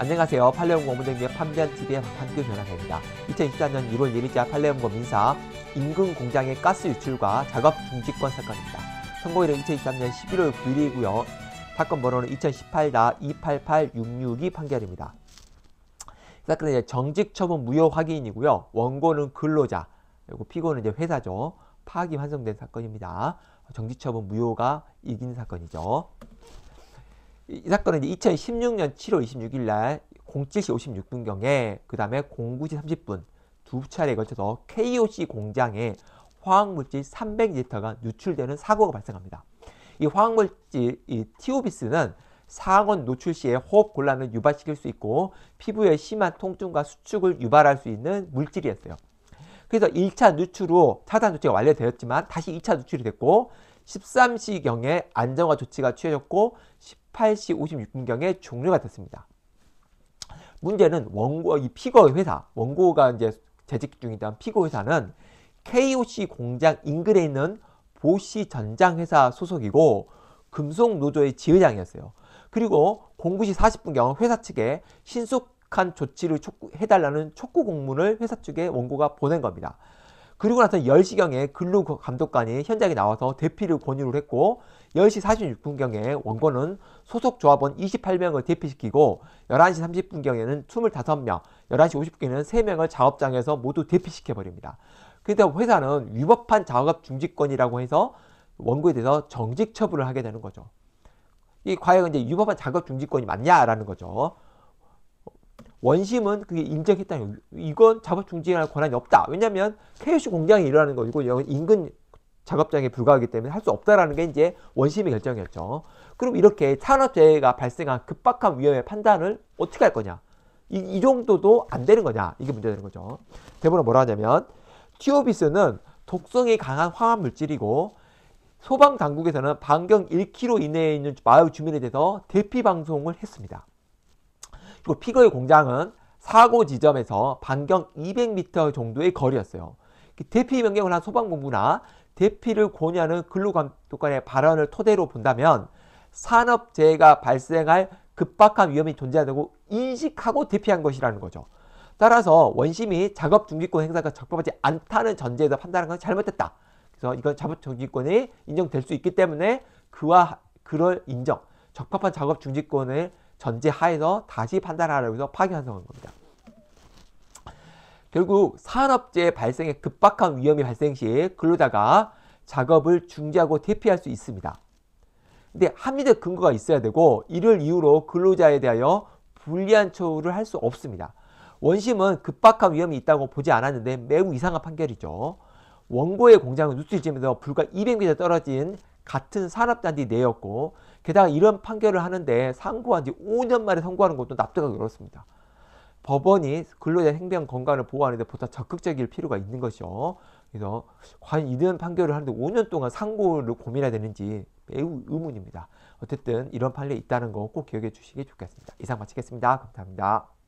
안녕하세요. 팔레온 고문대기의 판변TV의 판교 변호사입니다. 2024년 1월 예비자 팔레온 고 민사 인근 공장의 가스 유출과 작업 중지권 사건입니다. 선고일은 2023년 11월 9일이고요. 사건 번호는 2018-288662 판결입니다. 이 사건은 이제 정직 처분 무효 확인이고요. 원고는 근로자, 그리고 피고는 이제 회사죠. 파악이 완성된 사건입니다. 정직 처분 무효가 이긴 사건이죠. 이 사건은 이제 2016년 7월 26일 날 07시 56분경에 그 다음에 09시 30분 두 차례에 걸쳐서 KOC 공장에 화학물질 300리터가 누출되는 사고가 발생합니다. 이 화학물질 이 티오비스는 상온 노출 시에 호흡 곤란을 유발시킬 수 있고 피부에 심한 통증과 수축을 유발할 수 있는 물질이었어요. 그래서 1차 누출 후 차단 조치가 완료되었지만 다시 2차 누출이 됐고 13시경에 안정화 조치가 취해졌고 18시 56분경에 종료가 됐습니다. 문제는 원고 이 피고 회사 원고가 이제 재직 중이던 피고 회사는 KOC 공장 인근에 있는 보시 전장 회사 소속이고 금속 노조의 지회장이었어요. 그리고 09시 40분경 회사 측에 신속한 조치를 촉구, 해달라는 촉구 공문을 회사 측에 원고가 보낸 겁니다. 그리고 나서 10시경에 근로 감독관이 현장에 나와서 대피를 권유를 했고 10시 46분경에 원고는 소속 조합원 28명을 대피시키고 11시 30분경에는 25명, 11시 50분에는 3명을 작업장에서 모두 대피시켜버립니다. 그런데 회사는 위법한 작업 중지권이라고 해서 원고에 대해서 정직 처분을 하게 되는 거죠. 이 과연 이제 위법한 작업 중지권이 맞냐라는 거죠. 원심은 그게 인정했다는 거 이건 작업 중지할 권한이 없다. 왜냐하면 KOC 공장이 일어나는 거고 인근 작업장에 불과하기 때문에 할 수 없다라는 게 이제 원심의 결정이었죠. 그럼 이렇게 산업재해가 발생한 급박한 위험의 판단을 어떻게 할 거냐? 이, 이 정도도 안 되는 거냐? 이게 문제되는 거죠. 대본은 뭐라 하냐면 티오비스는 독성이 강한 화학 물질이고 소방 당국에서는 반경 1km 이내에 있는 마을 주민에 대해서 대피 방송을 했습니다. 그리고 피거의 공장은 사고 지점에서 반경 200m 정도의 거리였어요. 대피 변경을 한 소방본부나 대피를 권유하는 근로감독관의 발언을 토대로 본다면 산업재해가 발생할 급박한 위험이 존재한다고 인식하고 대피한 것이라는 거죠. 따라서 원심이 작업 중지권 행사가 적법하지 않다는 전제에서 판단한 건 잘못됐다. 그래서 이건 작업 중지권이 인정될 수 있기 때문에 그와 그럴 인정, 적법한 작업 중지권을 전제 하에서 다시 판단하라고 해서 파기환송한 겁니다. 결국 산업재해 발생에 급박한 위험이 발생 시 근로자가 작업을 중지하고 대피할 수 있습니다. 근데 합리적 근거가 있어야 되고 이를 이유로 근로자에 대하여 불리한 처우를 할 수 없습니다. 원심은 급박한 위험이 있다고 보지 않았는데 매우 이상한 판결이죠. 원고의 공장은 누수지점에서 불과 200m 떨어진 같은 산업단지 내였고 게다가 이런 판결을 하는데 상고한 지 5년 만에 선고하는 것도 납득하기 어렵습니다. 법원이 근로자 행병 건강을 보호하는데 보다 적극적일 필요가 있는 것이죠. 그래서 과연 이런 판결을 하는데 5년 동안 상고를 고민해야 되는지 매우 의문입니다. 어쨌든 이런 판례 있다는 거 꼭 기억해 주시기 좋겠습니다. 이상 마치겠습니다. 감사합니다.